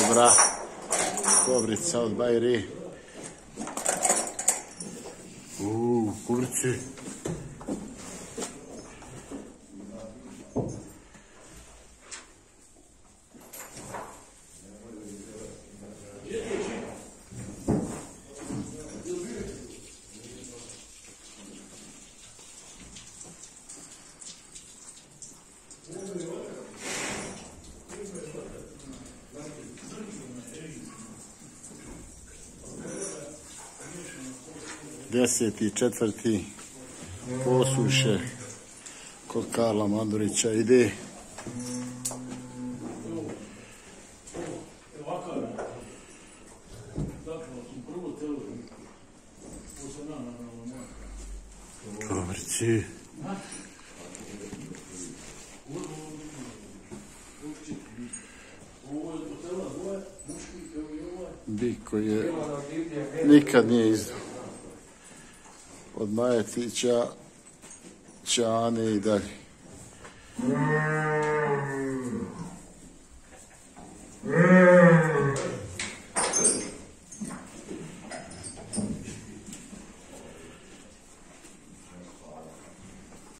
Dobra. Kovrica od Bajri. Uuu, kurci. Thank you. 24. posuše kod Karla Mandurića ide Kamerci. Biko je nikad nije izdao. Od Majetića, Čane i dalje.